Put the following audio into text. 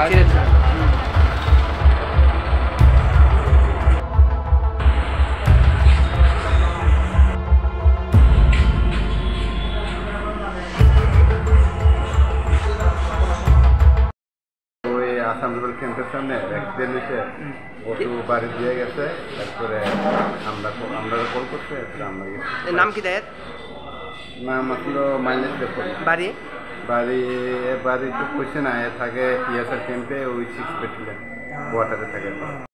right? Get it সামনে accident বাড়ি দিয়ে গেছে। তারপরে আমরা আমরা কল করছে আমরা নাম কি দেয় নাম আসলো মাইলেজ বাড়ি? बारी बारी तो क्वेश्चन आया था कि पी एस एल टीम पे वो सिक्स बैठले वाटर था